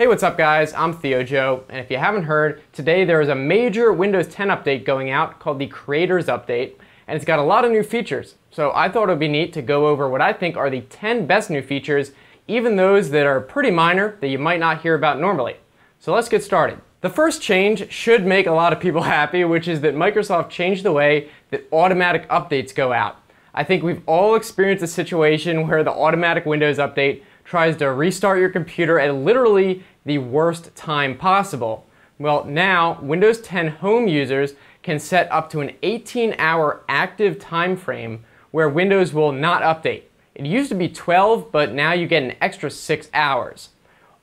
Hey, what's up guys? I'm ThioJoe, and if you haven't heard, today there is a major Windows 10 update going out called the Creators Update, and it's got a lot of new features. So I thought it would be neat to go over what I think are the 10 best new features, even those that are pretty minor that you might not hear about normally. So let's get started. The first change should make a lot of people happy, which is that Microsoft changed the way that automatic updates go out. I think we've all experienced a situation where the automatic Windows update tries to restart your computer at literally the worst time possible. Well, now Windows 10 Home users can set up to an 18 hour active time frame where Windows will not update. It used to be 12, but now you get an extra 6 hours.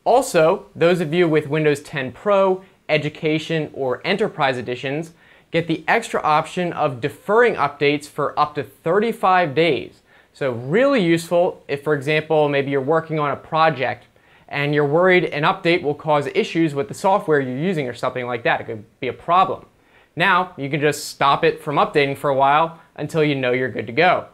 Also, those of you with Windows 10 Pro, Education, or Enterprise editions get the extra option of deferring updates for up to 35 days. So really useful if, for example, maybe you're working on a project and you're worried an update will cause issues with the software you're using or something like that. It could be a problem. Now, you can just stop it from updating for a while until you know you're good to go.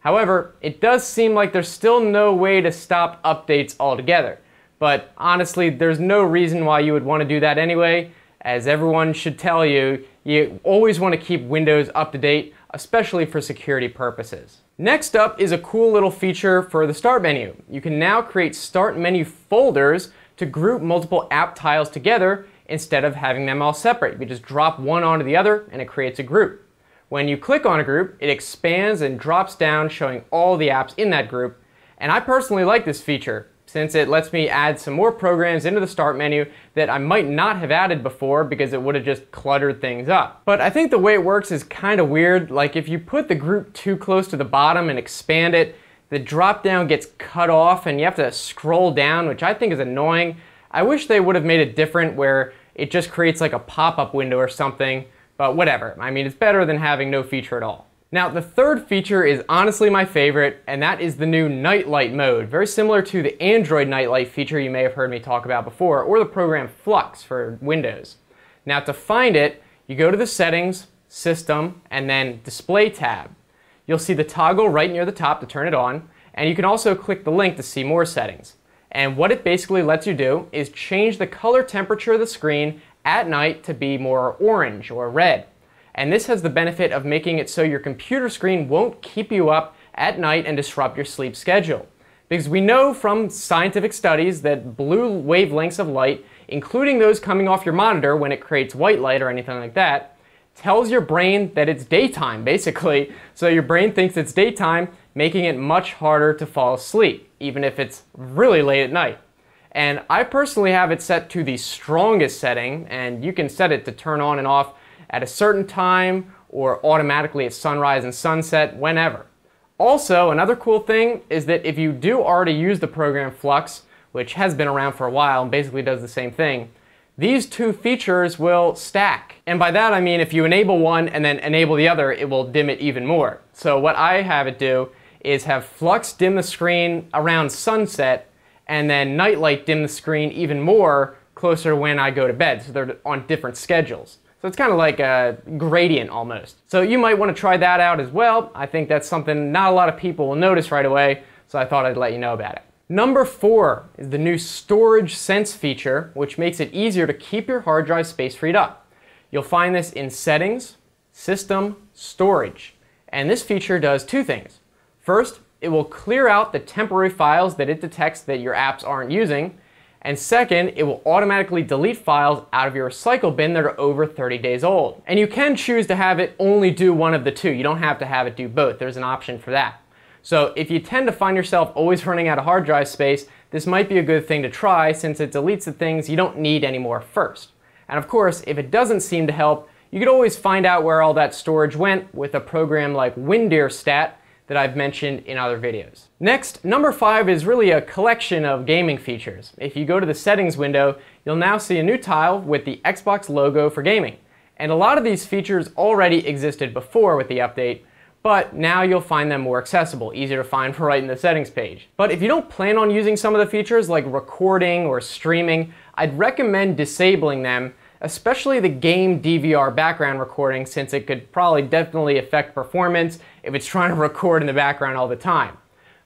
However, it does seem like there's still no way to stop updates altogether. But honestly, there's no reason why you would want to do that anyway. As everyone should tell you, you always want to keep Windows up to date, especially for security purposes. Next up is a cool little feature for the Start menu. You can now create Start menu folders to group multiple app tiles together instead of having them all separate. You just drop one onto the other and it creates a group. When you click on a group, it expands and drops down showing all the apps in that group. And I personally like this feature since it lets me add some more programs into the start menu that I might not have added before because it would have just cluttered things up. But I think the way it works is kind of weird. Like if you put the group too close to the bottom and expand it, the drop down gets cut off and you have to scroll down, which I think is annoying. I wish they would have made it different where it just creates like a pop-up window or something, but whatever. I mean, it's better than having no feature at all. Now, the third feature is honestly my favorite, and that is the new Nightlight mode, very similar to the Android Nightlight feature you may have heard me talk about before, or the program Flux for Windows. Now, to find it, you go to the Settings, System, and then Display tab. You'll see the toggle right near the top to turn it on, and you can also click the link to see more settings. And what it basically lets you do is change the color temperature of the screen at night to be more orange or red. And this has the benefit of making it so your computer screen won't keep you up at night and disrupt your sleep schedule. Because we know from scientific studies that blue wavelengths of light, including those coming off your monitor when it creates white light or anything like that, tells your brain that it's daytime, basically. So your brain thinks it's daytime, making it much harder to fall asleep, even if it's really late at night. And I personally have it set to the strongest setting, and you can set it to turn on and off at a certain time or automatically at sunrise and sunset, whenever. Also, another cool thing is that if you do already use the program Flux, which has been around for a while and basically does the same thing, these two features will stack. And by that I mean if you enable one and then enable the other, it will dim it even more. So what I have it do is have Flux dim the screen around sunset and then Nightlight dim the screen even more closer when I go to bed. So they're on different schedules. So it's kind of like a gradient almost. So you might want to try that out as well. I think that's something not a lot of people will notice right away, so I thought I'd let you know about it. Number four is the new Storage Sense feature, which makes it easier to keep your hard drive space freed up. You'll find this in Settings, System, Storage. And this feature does two things. First, it will clear out the temporary files that it detects that your apps aren't using, and second, it will automatically delete files out of your recycle bin that are over 30 days old. And you can choose to have it only do one of the two. You don't have to have it do both. There's an option for that. So if you tend to find yourself always running out of hard drive space, this might be a good thing to try since it deletes the things you don't need anymore first. And of course, if it doesn't seem to help, you could always find out where all that storage went with a program like WinDirStat that I've mentioned in other videos. Next, number five is really a collection of gaming features. If you go to the settings window, you'll now see a new tile with the Xbox logo for gaming. And a lot of these features already existed before with the update, but now you'll find them more accessible, easier to find right in the settings page. But if you don't plan on using some of the features like recording or streaming, I'd recommend disabling them especially the game DVR background recording since it could probably definitely affect performance if it's trying to record in the background all the time.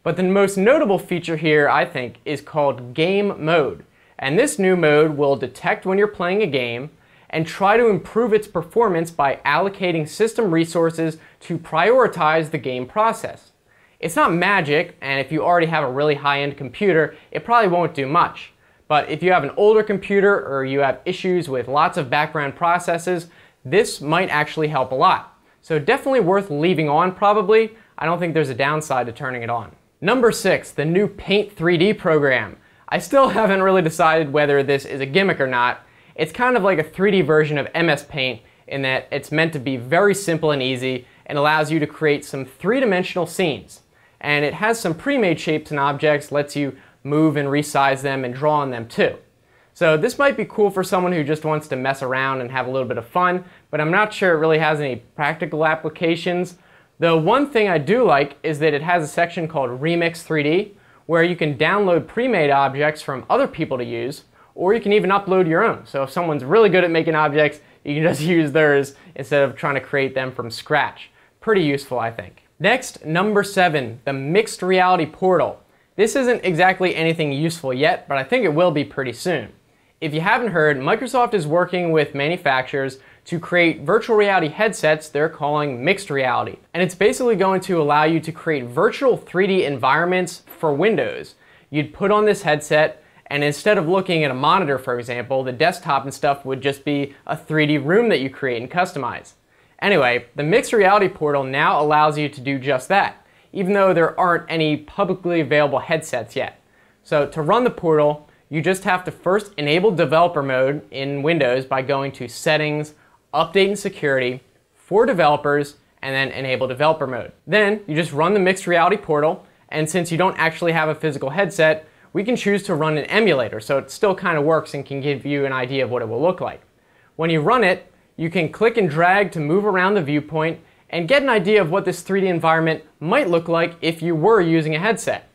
But the most notable feature here, I think, is called Game Mode. And this new mode will detect when you're playing a game and try to improve its performance by allocating system resources to prioritize the game process. It's not magic, and if you already have a really high-end computer, it probably won't do much. But if you have an older computer or you have issues with lots of background processes, this might actually help a lot. So definitely worth leaving on probably. I don't think there's a downside to turning it on. Number six, the new Paint 3D program. I still haven't really decided whether this is a gimmick or not. It's kind of like a 3D version of MS Paint in that it's meant to be very simple and easy and allows you to create some three-dimensional scenes. And it has some pre-made shapes and objects, lets you move and resize them and draw on them too. So this might be cool for someone who just wants to mess around and have a little bit of fun, but I'm not sure it really has any practical applications. The one thing I do like is that it has a section called Remix 3D, where you can download pre-made objects from other people to use, or you can even upload your own. So if someone's really good at making objects, you can just use theirs instead of trying to create them from scratch. Pretty useful, I think. Next, number seven, the mixed reality portal. This isn't exactly anything useful yet, but I think it will be pretty soon. If you haven't heard, Microsoft is working with manufacturers to create virtual reality headsets they're calling mixed reality. And it's basically going to allow you to create virtual 3D environments for Windows. You'd put on this headset, and instead of looking at a monitor, for example, the desktop and stuff would just be a 3D room that you create and customize. Anyway, the Mixed Reality Portal now allows you to do just that, even though there aren't any publicly available headsets yet. So to run the portal, you just have to first enable developer mode in Windows by going to Settings, Update and Security, for developers, and then enable developer mode. Then you just run the Mixed Reality Portal, and since you don't actually have a physical headset, we can choose to run an emulator, so it still kind of works and can give you an idea of what it will look like. When you run it, you can click and drag to move around the viewpoint and get an idea of what this 3D environment might look like if you were using a headset.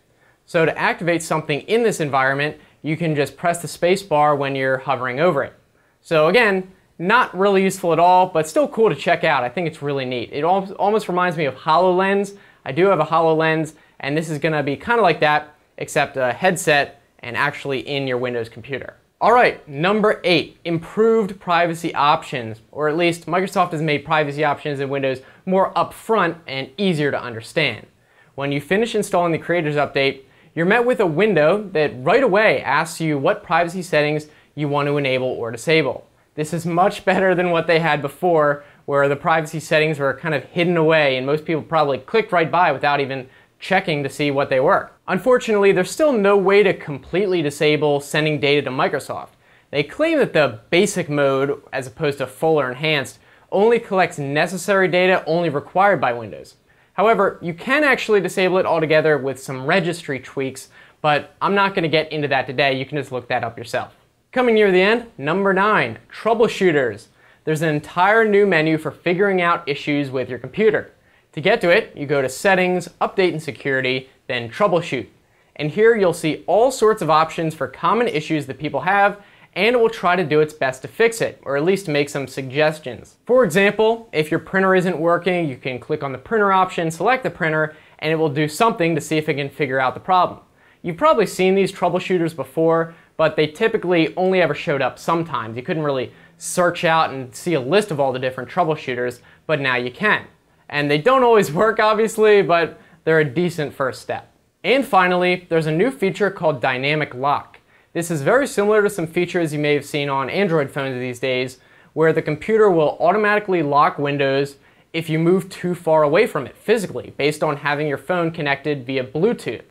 So to activate something in this environment, you can just press the space bar when you're hovering over it. So again, not really useful at all, but still cool to check out. I think it's really neat. It almost reminds me of HoloLens. I do have a HoloLens, and this is gonna be kind of like that, except a headset and actually in your Windows computer. All right, number eight, improved privacy options, or at least Microsoft has made privacy options in Windows more upfront and easier to understand. When you finish installing the Creators Update, you're met with a window that right away asks you what privacy settings you want to enable or disable. This is much better than what they had before, where the privacy settings were kind of hidden away and most people probably clicked right by without even checking to see what they were. Unfortunately, there's still no way to completely disable sending data to Microsoft. They claim that the basic mode, as opposed to full or enhanced, only collects necessary data only required by Windows. However, you can actually disable it altogether with some registry tweaks, but I'm not going to get into that today. You can just look that up yourself. Coming near the end, number nine, troubleshooters. There's an entire new menu for figuring out issues with your computer. To get to it, you go to Settings, Update and Security, then Troubleshoot. And here you'll see all sorts of options for common issues that people have, and it will try to do its best to fix it, or at least make some suggestions. For example, if your printer isn't working, you can click on the printer option, select the printer, and it will do something to see if it can figure out the problem. You've probably seen these troubleshooters before, but they typically only ever showed up sometimes. You couldn't really search out and see a list of all the different troubleshooters, but now you can. And they don't always work, obviously, but they're a decent first step. And finally, there's a new feature called Dynamic Lock. This is very similar to some features you may have seen on Android phones these days, where the computer will automatically lock Windows if you move too far away from it physically, based on having your phone connected via Bluetooth.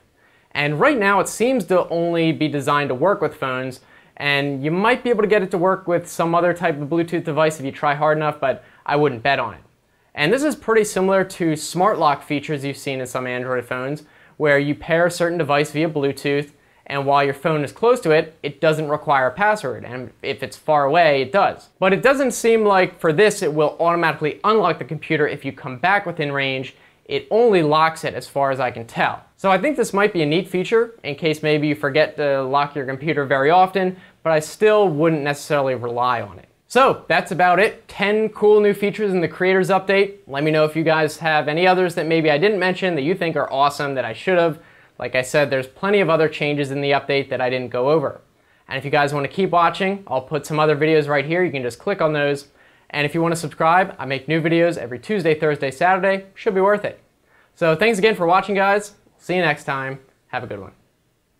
And right now it seems to only be designed to work with phones, and you might be able to get it to work with some other type of Bluetooth device if you try hard enough, but I wouldn't bet on it. And this is pretty similar to smart lock features you've seen in some Android phones, where you pair a certain device via Bluetooth, and while your phone is close to it, it doesn't require a password, and if it's far away, it does. But it doesn't seem like for this it will automatically unlock the computer if you come back within range, it only locks it as far as I can tell. So I think this might be a neat feature in case maybe you forget to lock your computer very often, but I still wouldn't necessarily rely on it. So that's about it. 10 cool new features in the Creators Update. Let me know if you guys have any others that maybe I didn't mention that you think are awesome that I should have. Like I said, there's plenty of other changes in the update that I didn't go over. And if you guys want to keep watching, I'll put some other videos right here. You can just click on those. And if you want to subscribe, I make new videos every Tuesday, Thursday, Saturday. Should be worth it. So thanks again for watching, guys. See you next time. Have a good one.